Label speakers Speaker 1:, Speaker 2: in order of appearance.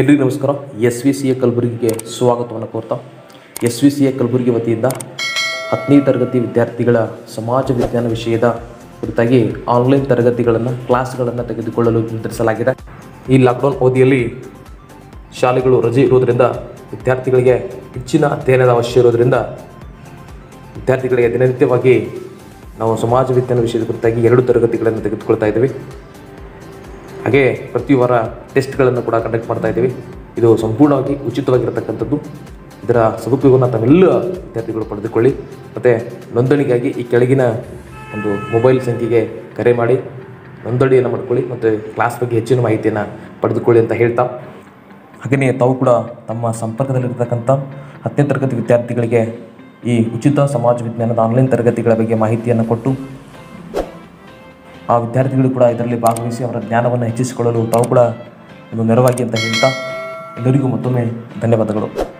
Speaker 1: ಎಲ್ರಿಗೂ ನಮಸ್ಕಾರ. S V C A ಕಲಬುರಗಿಗೆ ಸ್ವಾಗತವನ್ನು ಕೋರ್ತಾ. S V C A Kalaburagi ವತಿಯಿಂದ ಹತ್ತನೇ ತರಗತಿ ವಿದ್ಯಾರ್ಥಿಗಳ ಸಮಾಜ ವಿಜ್ಞಾನ ವಿಷಯದ ಕುರಿತಾಗಿ ಆನ್ಲೈನ್ ತರಗತಿಗಳನ್ನು, ಕ್ಲಾಸ್ಗಳನ್ನು ತೆಗೆದುಕೊಳ್ಳಲು ನಿರ್ಧರಿಸಲಾಗಿದೆ. ಈ ಲಾಕ್ಡೌನ್ ಅವಧಿಯಲ್ಲಿ ಶಾಲೆಗಳು ರಜೆ ಇರುವುದರಿಂದ ವಿದ್ಯಾರ್ಥಿಗಳಿಗೆ ಹೆಚ್ಚಿನ ಅಧ್ಯಯನದ ಅವಶ್ಯ ಇರೋದರಿಂದ ವಿದ್ಯಾರ್ಥಿಗಳಿಗೆ ದಿನನಿತ್ಯವಾಗಿ ನಾವು ಸಮಾಜ ವಿಜ್ಞಾನ ವಿಷಯದ ಕುರಿತಾಗಿ ಎರಡು ತರಗತಿಗಳನ್ನು ತೆಗೆದುಕೊಳ್ತಾ ಇದ್ದೀವಿ. ಹಾಗೆ ಪ್ರತಿ ವಾರ ಟೆಸ್ಟ್ಗಳನ್ನು ಕೂಡ ಕಂಡಕ್ಟ್ ಮಾಡ್ತಾ ಇದ್ದೀವಿ. ಇದು ಸಂಪೂರ್ಣವಾಗಿ ಉಚಿತವಾಗಿರತಕ್ಕಂಥದ್ದು. ಇದರ ಸದುಪಯೋಗವನ್ನು ತಾವೆಲ್ಲ ವಿದ್ಯಾರ್ಥಿಗಳು ಪಡೆದುಕೊಳ್ಳಿ. ಮತ್ತು ನೋಂದಣಿಗಾಗಿ ಈ ಕೆಳಗಿನ ಒಂದು ಮೊಬೈಲ್ ಸಂಖ್ಯೆಗೆ ಕರೆ ಮಾಡಿ, ನೋಂದಣಿಯನ್ನು ಮಾಡ್ಕೊಳ್ಳಿ, ಮತ್ತು ಕ್ಲಾಸ್ ಬಗ್ಗೆ ಹೆಚ್ಚಿನ ಮಾಹಿತಿಯನ್ನು ಪಡೆದುಕೊಳ್ಳಿ ಅಂತ ಹೇಳ್ತಾ. ಹಾಗೆಯೇ ತಾವು ಕೂಡ ತಮ್ಮ ಸಂಪರ್ಕದಲ್ಲಿರ್ತಕ್ಕಂಥ ಹತ್ತನೇ ತರಗತಿ ವಿದ್ಯಾರ್ಥಿಗಳಿಗೆ ಈ ಉಚಿತ ಸಮಾಜ ವಿಜ್ಞಾನದ ಆನ್ಲೈನ್ ತರಗತಿಗಳ ಬಗ್ಗೆ ಮಾಹಿತಿಯನ್ನು ಕೊಟ್ಟು ಆ ವಿದ್ಯಾರ್ಥಿಗಳು ಕೂಡ ಇದರಲ್ಲಿ ಭಾಗವಹಿಸಿ ಅವರ ಜ್ಞಾನವನ್ನು ಹೆಚ್ಚಿಸಿಕೊಳ್ಳಲು ತಾವು ಕೂಡ ಒಂದು ನೆರವಾಗಿ ಅಂತ ಹೇಳ್ತಾ ಎಲ್ಲರಿಗೂ ಮತ್ತೊಮ್ಮೆ ಧನ್ಯವಾದಗಳು.